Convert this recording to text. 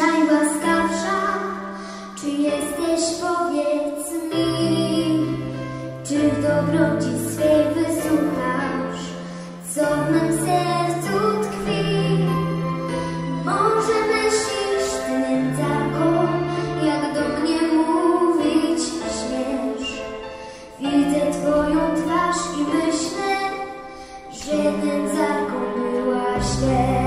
najłaskawsza, czy jesteś powiedz mi, czy w dobroci swej wysłuchasz, co w mym sercu tkwi. Może myślisz ty taką, jak do mnie mówić śmiesz. Widzę twoją twarz i myślę, że nędzarką byłaś też.